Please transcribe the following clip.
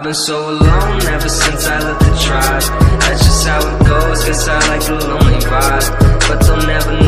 I've been so alone ever since I left the tribe. That's just how it goes, guess I like the lonely vibe. But they'll never know